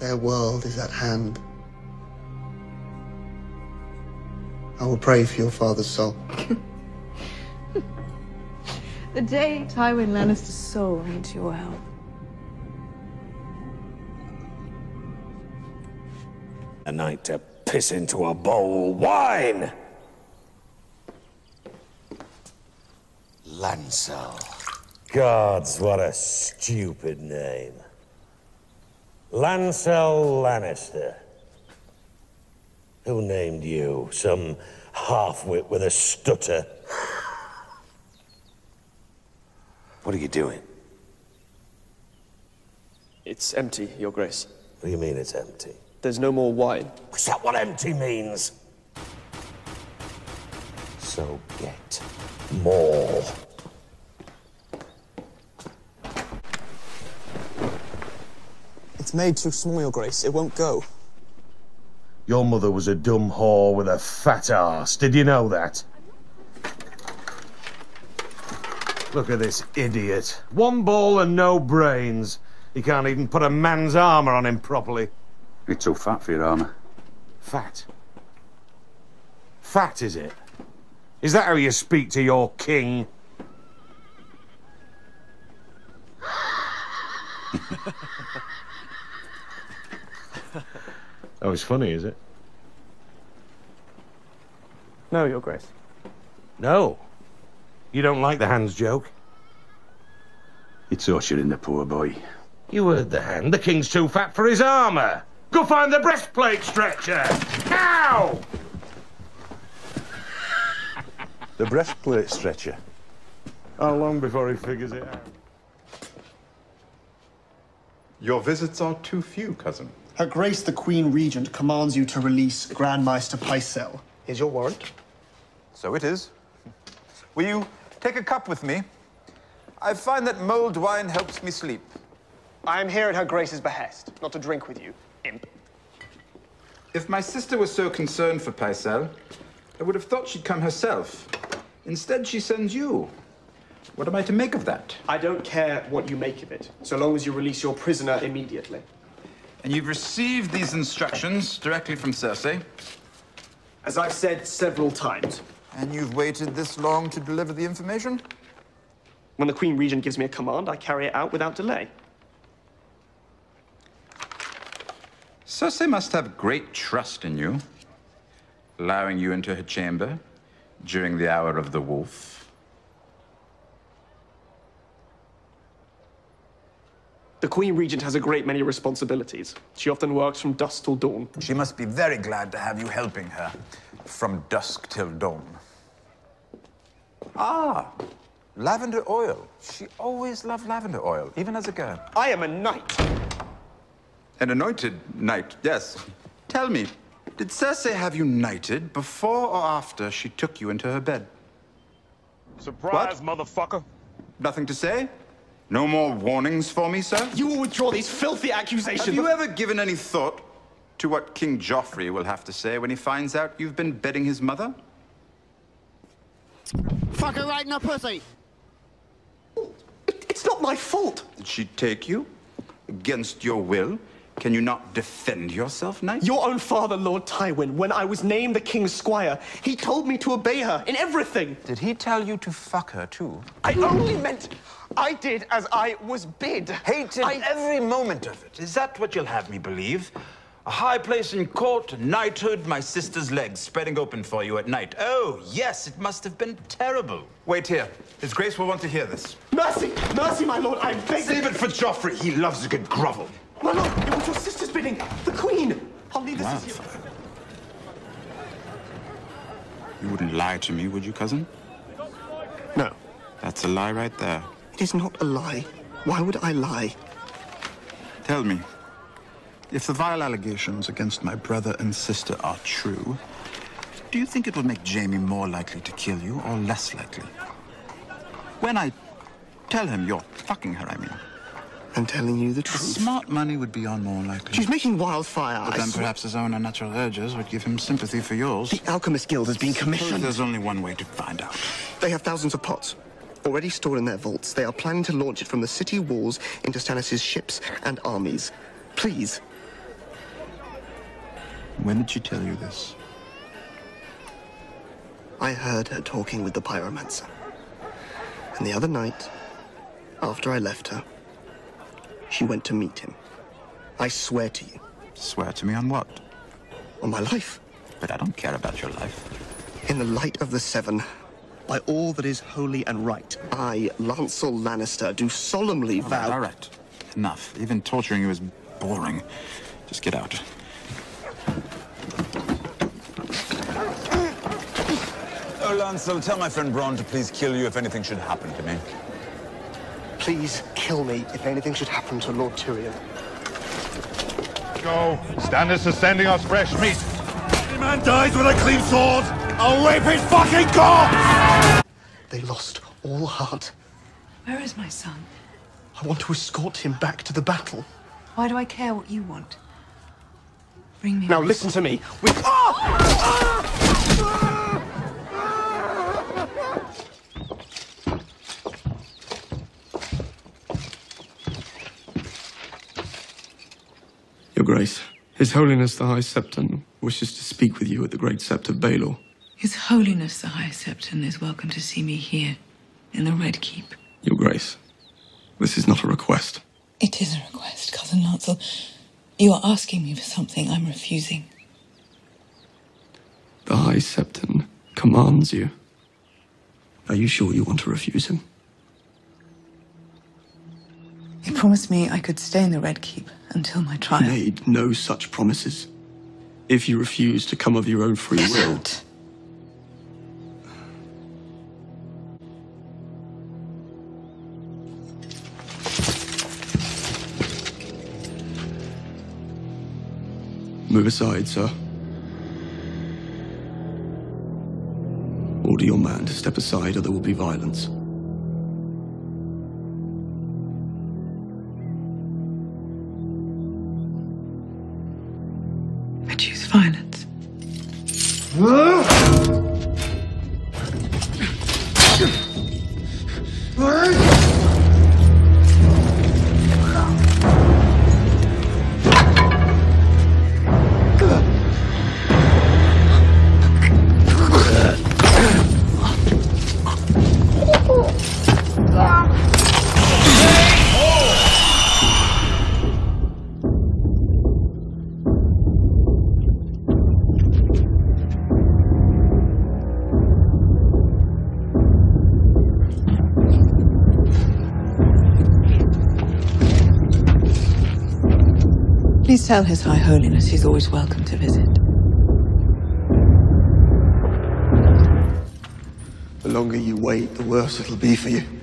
Their world is at hand. I will pray for your father's soul. The day Tywin Lannister's soul needs your help. A night to piss into a bowl. of Wine! Lancel. Gods, what a stupid name. Lancel Lannister. Who named you? Some half-wit with a stutter? What are you doing? It's empty, Your Grace. What do you mean it's empty? There's no more wine. Is that what empty means? So get more. It's made too small, Your Grace. It won't go. Your mother was a dumb whore with a fat ass. Did you know that? Look at this idiot. One ball and no brains. He can't even put a man's armour on him properly. You're too fat for your armour. Fat? Fat, is it? Is that how you speak to your king? oh, it's funny, is it? No, Your Grace. No. You don't like the hands joke? You're torturing the poor boy. You heard the hand. The king's too fat for his armour. Go find the breastplate stretcher. Now! The breastplate stretcher. How long before he figures it out? Your visits are too few, cousin. Her Grace the Queen Regent commands you to release Grand Maester Pycelle. Here's your warrant. So it is. Will you take a cup with me? I find that mulled wine helps me sleep. I am here at Her Grace's behest, not to drink with you, imp. If my sister was so concerned for Pycelle, I would have thought she'd come herself. Instead, she sends you. What am I to make of that? I don't care what you make of it, so long as you release your prisoner immediately. And you've received these instructions directly from Cersei? As I've said several times. And you've waited this long to deliver the information? When the Queen Regent gives me a command, I carry it out without delay. Cersei must have great trust in you, allowing you into her chamber during the hour of the wolf. The Queen Regent has a great many responsibilities. She often works from dusk till dawn. She must be very glad to have you helping her from dusk till dawn. Ah, lavender oil. She always loved lavender oil, even as a girl. I am a knight. An anointed knight, yes. Tell me, did Cersei have you knighted before or after she took you into her bed? Surprise, motherfucker. Nothing to say? No more warnings for me, sir? You will withdraw these filthy accusations. Have you ever given any thought to what King Joffrey will have to say when he finds out you've been bedding his mother? Fuck her right in the pussy. It's not my fault. Did she take you against your will? Can you not defend yourself, knight? Your own father, Lord Tywin, when I was named the King's Squire, he told me to obey her in everything. Did he tell you to fuck her, too? I only meant I did as I was bid. Hated I... every moment of it. Is that what you'll have me believe? A high place in court, knighthood, my sister's legs spreading open for you at night. Oh, yes, it must have been terrible. Wait here. His Grace will want to hear this. Mercy! Mercy, my lord, I beg Save it for Joffrey. He loves a good grovel. My lord, it was your sister's bidding. The Queen. I'll leave this Wow, as you... You wouldn't lie to me, would you, cousin? No. That's a lie right there. Is not a lie. Why would I lie? Tell me, if the vile allegations against my brother and sister are true, do you think it will make Jaime more likely to kill you or less likely? When I tell him you're fucking her, I mean. I'm telling you the truth. smart money would be on more likely. She's making wildfire. But then perhaps his own unnatural urges would give him sympathy for yours. The Alchemist Guild has been Suppose commissioned. There's only one way to find out. They have thousands of pots. Already stored in their vaults, they are planning to launch it from the city walls into Stannis' ships and armies. Please, When did she tell you this? I heard her talking with the pyromancer. And the other night, after I left her, she went to meet him. I swear to you. Swear to me on what? On my life. But I don't care about your life. In the light of the Seven, by all that is holy and right, I, Lancel Lannister, do solemnly All vow. right, all right. Enough. Even torturing you is boring. Just get out. Oh, Lancel, tell my friend Bronn to please kill you if anything should happen to me. Please kill me if anything should happen to Lord Tyrion. Go. Stannis is sending us fresh meat. Any man dies with a clean sword, I'll rape his fucking corpse! They lost all heart. Where is my son? I want to escort him back to the battle. Why do I care what you want? Bring me. Now listen son. to me. We... Ah! Your Grace, His Holiness the High Septon wishes to speak with you at the Great Sept of Baelor. His Holiness the High Septon is welcome to see me here, in the Red Keep. Your Grace, this is not a request. It is a request, Cousin Lancel. You are asking me for something I'm refusing. The High Septon commands you. Are you sure you want to refuse him? He promised me I could stay in the Red Keep until my He trial. made no such promises. If you refuse to come of your own free will, move aside, sir. Order your man to step aside, or there will be violence. I choose violence. Tell His High Holiness he's always welcome to visit. The longer you wait, the worse it'll be for you.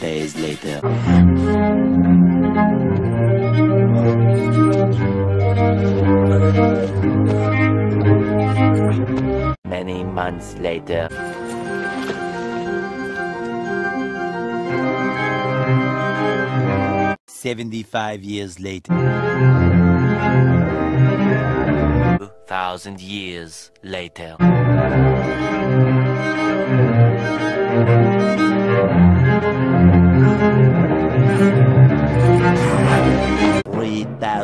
days later. Many months later. Seventy-five years later. Thousand years later. Thank you.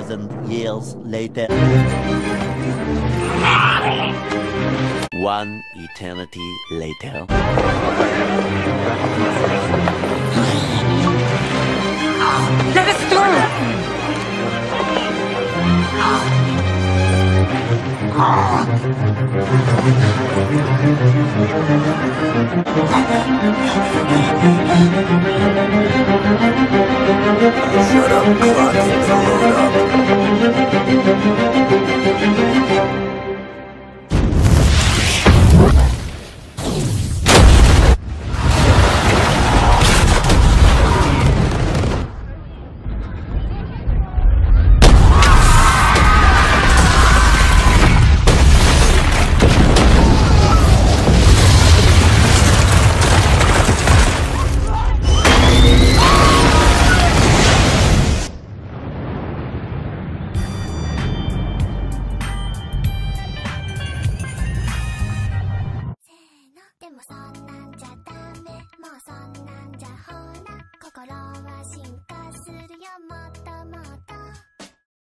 2,000 years later. One eternity later. Let us through! Shut up, clock. Load up.